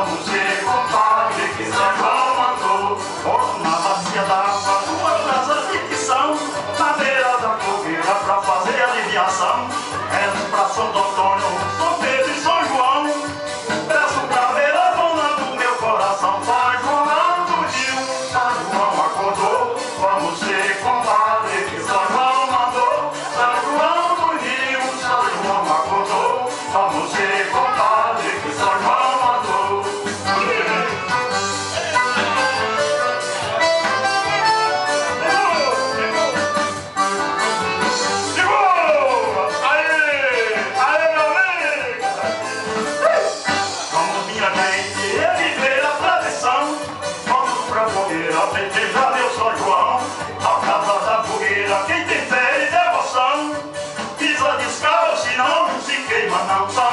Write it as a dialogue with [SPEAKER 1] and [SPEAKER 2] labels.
[SPEAKER 1] Music, I'm fine, it's a common na or a festejada é a casa da fogueira, quem tem fé e devoção, pisa descalço e não se queima não, tá